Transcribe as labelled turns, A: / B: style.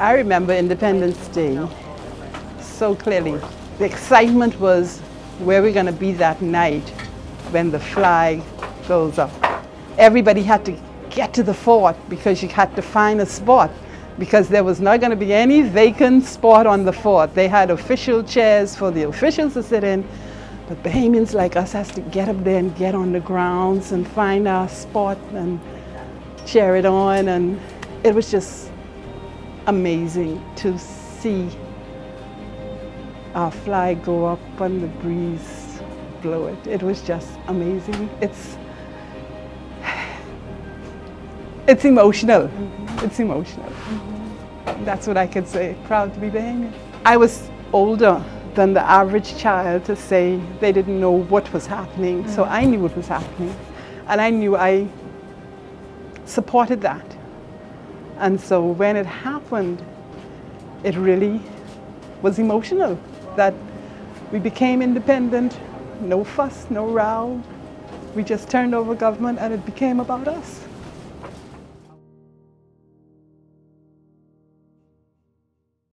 A: I remember Independence Day so clearly. The excitement was where we're going to be that night when the flag goes up. Everybody had to get to the fort because you had to find a spot because there was not going to be any vacant spot on the fort. They had official chairs for the officials to sit in, but Bahamians like us has to get up there and get on the grounds and find our spot and cheer it on and it was just amazing to see our flag go up and the breeze blow it. It was just amazing. It's it's emotional. Mm -hmm. It's emotional. Mm -hmm. That's what I could say. Proud to be Bahamian. I was older than the average child to say they didn't know what was happening. Mm -hmm. So I knew what was happening. And I knew I supported that. And so when it happened, it really was emotional that we became independent, no fuss, no row. We just turned over government and it became about us.